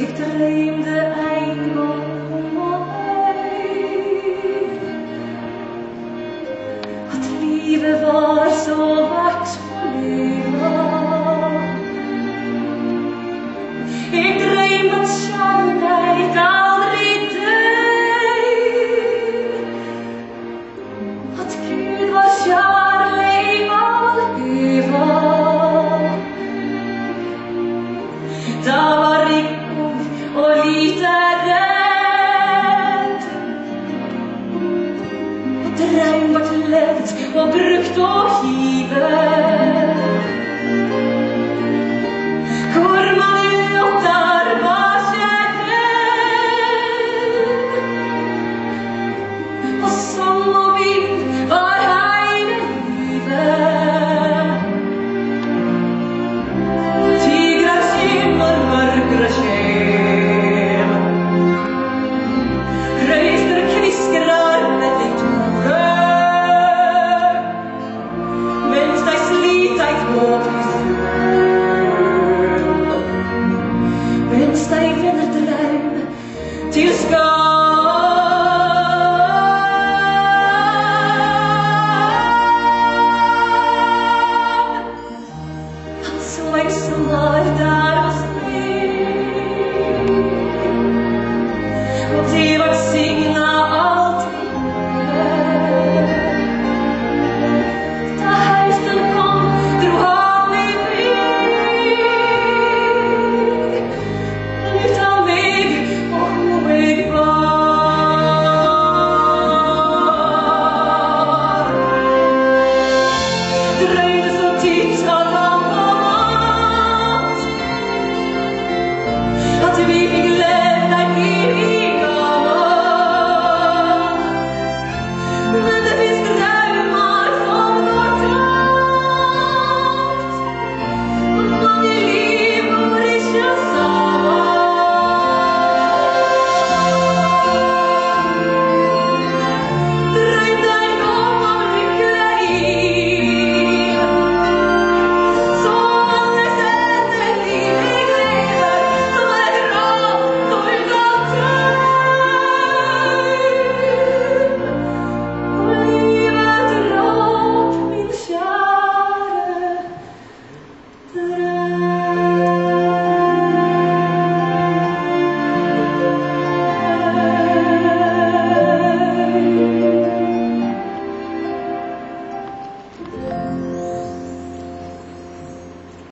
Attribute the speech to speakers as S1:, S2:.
S1: Ik dreemde eindig. Het lieve was zo wacht voor Ik dream dat Schandheid. Het kind was jou. eenmaal. Daar waar ik gitarren Dröm vart lätt och brukt och hiven guilty